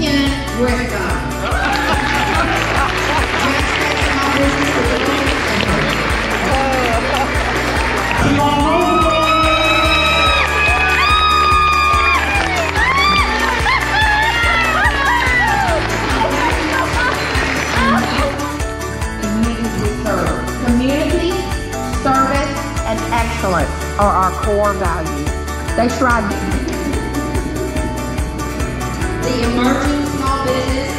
Ken Rickard. Community, service, and excellence are our core values. They strive the emerging small business